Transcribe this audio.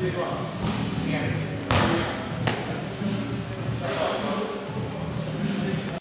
Yeah.